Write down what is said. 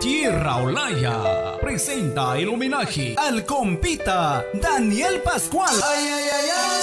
Tierra Olaya presenta el homenaje al compita Daniel Pascual. Ay, ay, ay.